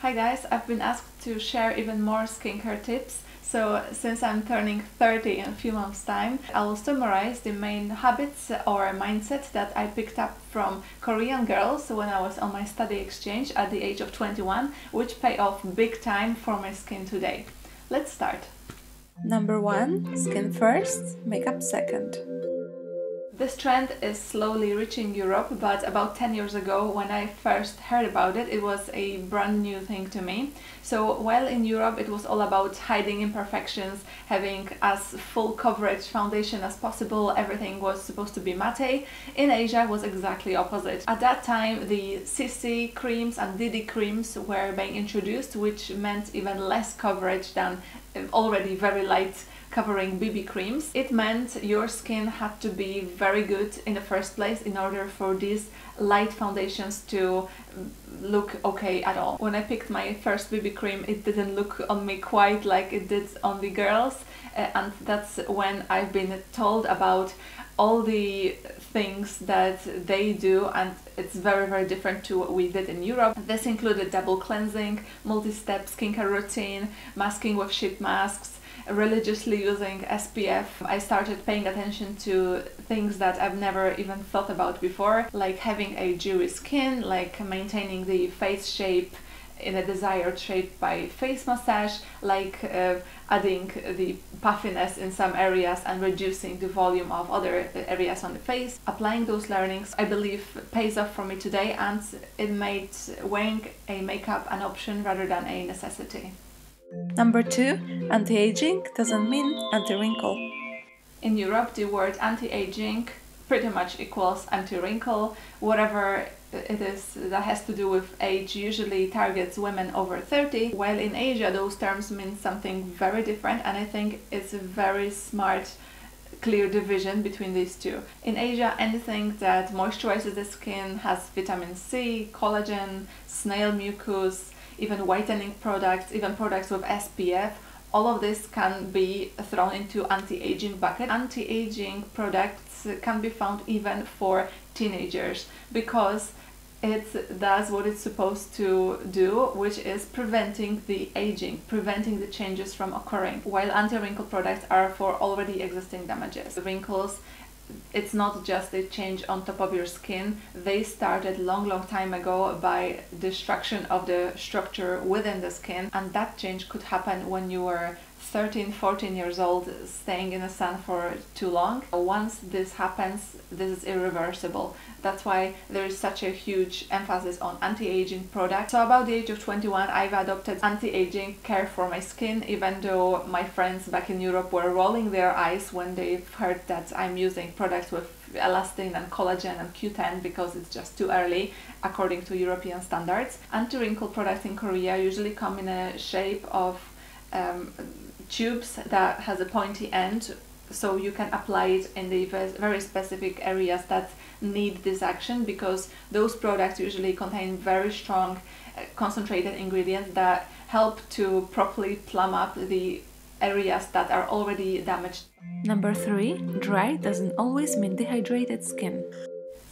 Hi guys, I've been asked to share even more skincare tips. So since I'm turning 30 in a few months time, I will summarize the main habits or mindset that I picked up from Korean girls when I was on my study exchange at the age of 21, which pay off big time for my skin today. Let's start. Number one, skin first, makeup second. This trend is slowly reaching Europe, but about 10 years ago, when I first heard about it, it was a brand new thing to me. So, while in Europe it was all about hiding imperfections, having as full coverage foundation as possible, everything was supposed to be matte, in Asia was exactly opposite. At that time, the CC creams and DD creams were being introduced, which meant even less coverage than um, already very light covering BB creams. It meant your skin had to be very good in the first place in order for these light foundations to look okay at all. When I picked my first BB cream, it didn't look on me quite like it did on the girls, uh, and that's when I've been told about all the things that they do and it's very very different to what we did in Europe. This included double cleansing, multi-step skincare routine, masking with sheet masks, religiously using SPF, I started paying attention to things that I've never even thought about before, like having a dewy skin, like maintaining the face shape in a desired shape by face massage, like uh, adding the puffiness in some areas and reducing the volume of other areas on the face. Applying those learnings, I believe, pays off for me today and it made wearing a makeup an option rather than a necessity. Number two, anti aging doesn't mean anti wrinkle. In Europe, the word anti aging pretty much equals anti wrinkle. Whatever it is that has to do with age usually targets women over 30, while in Asia, those terms mean something very different, and I think it's a very smart clear division between these two. In Asia, anything that moisturizes the skin has vitamin C, collagen, snail mucus, even whitening products, even products with SPF, all of this can be thrown into anti-aging bucket. Anti-aging products can be found even for teenagers because it does what it's supposed to do, which is preventing the aging, preventing the changes from occurring, while anti-wrinkle products are for already existing damages. Wrinkles it's not just a change on top of your skin. They started long, long time ago by destruction of the structure within the skin, and that change could happen when you were 13, 14 years old, staying in the sun for too long. Once this happens, this is irreversible. That's why there is such a huge emphasis on anti-aging products. So about the age of 21, I've adopted anti-aging care for my skin, even though my friends back in Europe were rolling their eyes when they've heard that I'm using products with elastin and collagen and Q10 because it's just too early according to European standards. Anti-wrinkle products in Korea usually come in a shape of um, tubes that has a pointy end so you can apply it in the very specific areas that need this action because those products usually contain very strong uh, concentrated ingredients that help to properly plumb up the areas that are already damaged. Number three, dry doesn't always mean dehydrated skin.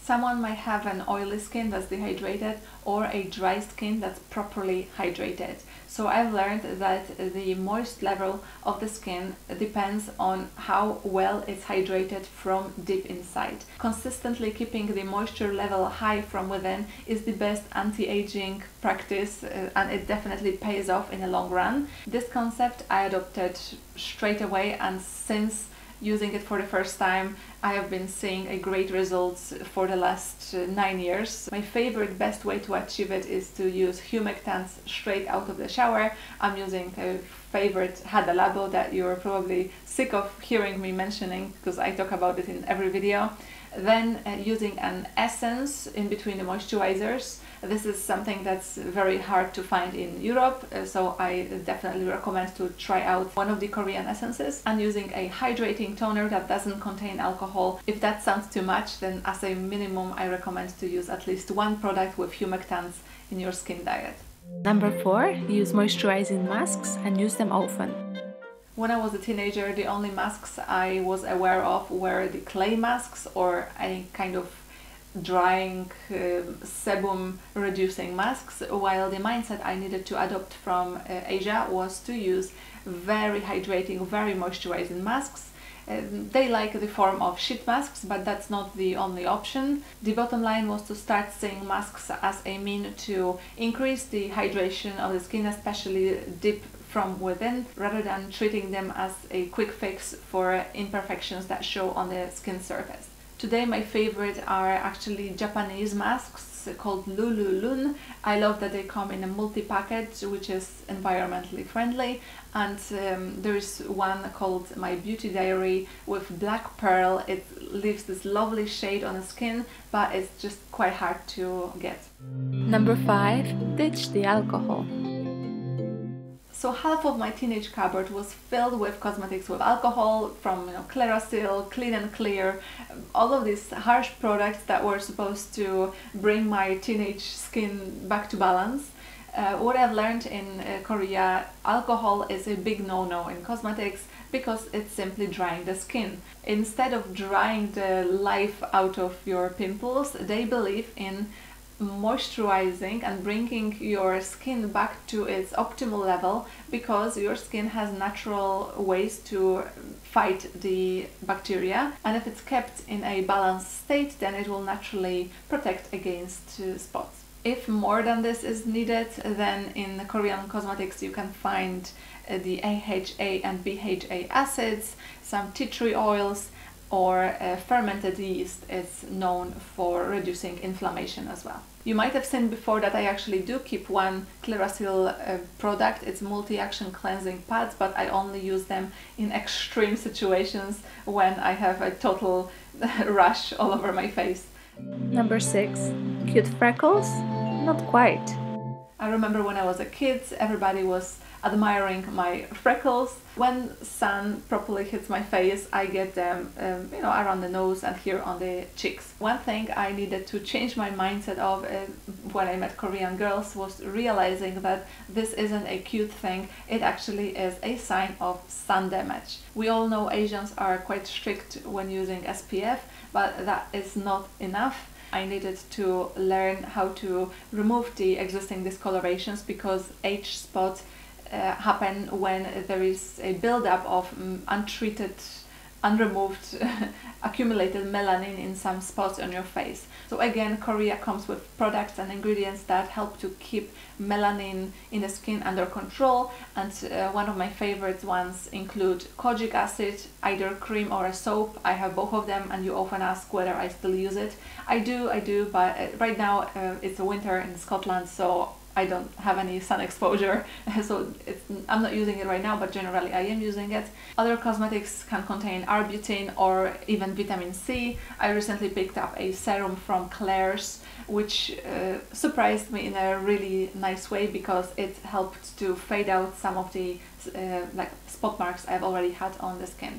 Someone might have an oily skin that's dehydrated or a dry skin that's properly hydrated. So I've learned that the moist level of the skin depends on how well it's hydrated from deep inside. Consistently keeping the moisture level high from within is the best anti-aging practice uh, and it definitely pays off in the long run. This concept I adopted straight away and since using it for the first time, I have been seeing a great results for the last uh, nine years. My favorite best way to achieve it is to use humectants straight out of the shower. I'm using a favorite Hada Labo that you're probably sick of hearing me mentioning because I talk about it in every video. Then uh, using an essence in between the moisturizers. This is something that's very hard to find in Europe, uh, so I definitely recommend to try out one of the Korean essences. And using a hydrating toner that doesn't contain alcohol. If that sounds too much, then as a minimum, I recommend to use at least one product with humectants in your skin diet. Number four, use moisturizing masks and use them often. When I was a teenager, the only masks I was aware of were the clay masks or any kind of drying uh, sebum reducing masks, while the mindset I needed to adopt from uh, Asia was to use very hydrating, very moisturizing masks. Um, they like the form of sheet masks, but that's not the only option. The bottom line was to start seeing masks as a mean to increase the hydration of the skin, especially deep from within, rather than treating them as a quick fix for imperfections that show on the skin surface. Today my favorite are actually Japanese masks called Lululun. I love that they come in a multi-package which is environmentally friendly and um, there is one called My Beauty Diary with black pearl. It leaves this lovely shade on the skin but it's just quite hard to get. Number 5. Ditch the alcohol. So half of my teenage cupboard was filled with cosmetics with alcohol from you know, Clean and Clear, all of these harsh products that were supposed to bring my teenage skin back to balance. Uh, what I've learned in uh, Korea, alcohol is a big no-no in cosmetics because it's simply drying the skin. Instead of drying the life out of your pimples, they believe in moisturizing and bringing your skin back to its optimal level because your skin has natural ways to fight the bacteria and if it's kept in a balanced state then it will naturally protect against spots. If more than this is needed then in Korean cosmetics you can find the AHA and BHA acids, some tea tree oils or uh, fermented yeast is known for reducing inflammation as well. You might have seen before that I actually do keep one Clearasil uh, product. It's multi-action cleansing pads, but I only use them in extreme situations when I have a total rush all over my face. Number 6. Cute freckles? Not quite. I remember when I was a kid, everybody was admiring my freckles. When sun properly hits my face, I get them, um, you know, around the nose and here on the cheeks. One thing I needed to change my mindset of uh, when I met Korean girls was realizing that this isn't a cute thing. It actually is a sign of sun damage. We all know Asians are quite strict when using SPF, but that is not enough. I needed to learn how to remove the existing discolorations because age spots uh, happen when there is a buildup of um, untreated, unremoved, accumulated melanin in some spots on your face. So again, Korea comes with products and ingredients that help to keep melanin in the skin under control. And uh, one of my favorite ones include kojic acid, either cream or a soap. I have both of them, and you often ask whether I still use it. I do, I do, but uh, right now uh, it's a winter in Scotland, so I don't have any sun exposure, so I'm not using it right now, but generally I am using it. Other cosmetics can contain arbutin or even vitamin C. I recently picked up a serum from Klairs, which uh, surprised me in a really nice way because it helped to fade out some of the uh, like spot marks I've already had on the skin.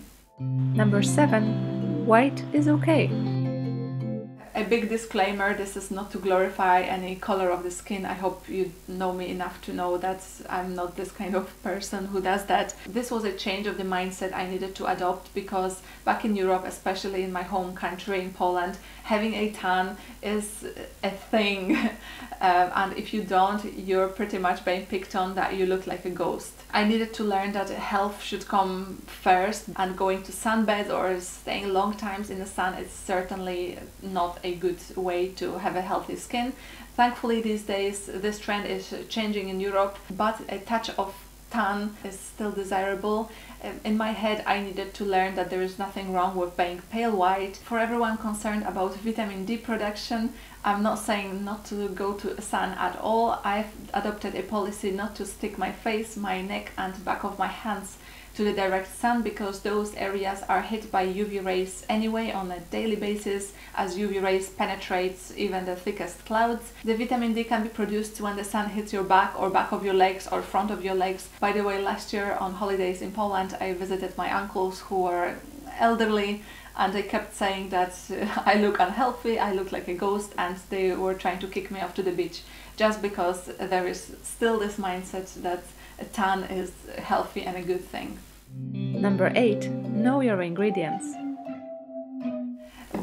Number seven, white is okay a big disclaimer this is not to glorify any color of the skin. I hope you know me enough to know that I'm not this kind of person who does that. This was a change of the mindset I needed to adopt because back in Europe, especially in my home country in Poland, having a tan is a thing. Um, and if you don't, you're pretty much being picked on that you look like a ghost. I needed to learn that health should come first, and going to sunbeds or staying long times in the sun is certainly not a good way to have a healthy skin. Thankfully, these days, this trend is changing in Europe, but a touch of tan is still desirable. Um, in my head, I needed to learn that there is nothing wrong with being pale white. For everyone concerned about vitamin D production, I'm not saying not to go to sun at all. I've adopted a policy not to stick my face, my neck, and back of my hands to the direct sun because those areas are hit by UV rays anyway on a daily basis as UV rays penetrates even the thickest clouds. The vitamin D can be produced when the sun hits your back or back of your legs or front of your legs. By the way, last year on holidays in Poland I visited my uncles who were elderly and they kept saying that I look unhealthy, I look like a ghost, and they were trying to kick me off to the beach just because there is still this mindset that a tan is healthy and a good thing. Number 8. Know your ingredients.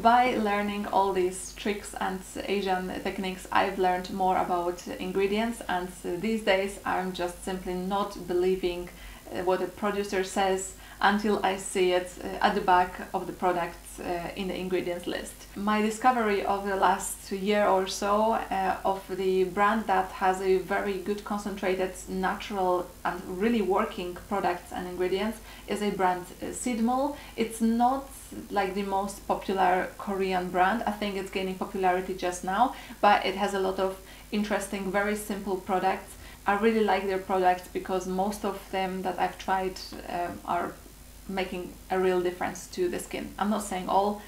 by learning all these tricks and Asian techniques, I've learned more about ingredients, and these days I'm just simply not believing uh, what a producer says until I see it uh, at the back of the product uh, in the ingredients list. My discovery of the last year or so uh, of the brand that has a very good concentrated natural and really working products and ingredients is a brand Sidmool. It's not like the most popular Korean brand. I think it's gaining popularity just now, but it has a lot of interesting, very simple products. I really like their products because most of them that I've tried um, are making a real difference to the skin. I'm not saying all,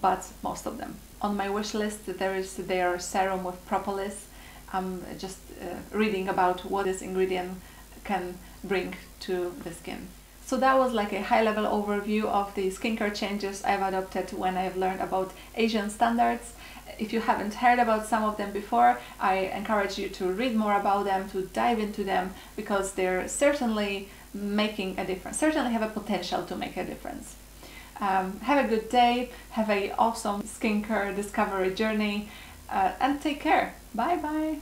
but most of them. On my wish list, there is their serum with propolis. I'm just uh, reading about what this ingredient can bring to the skin. So that was like a high level overview of the skincare changes I've adopted when I've learned about Asian standards. If you haven't heard about some of them before, I encourage you to read more about them, to dive into them, because they're certainly making a difference, certainly have a potential to make a difference. Um, have a good day, have an awesome skincare discovery journey, uh, and take care. Bye bye.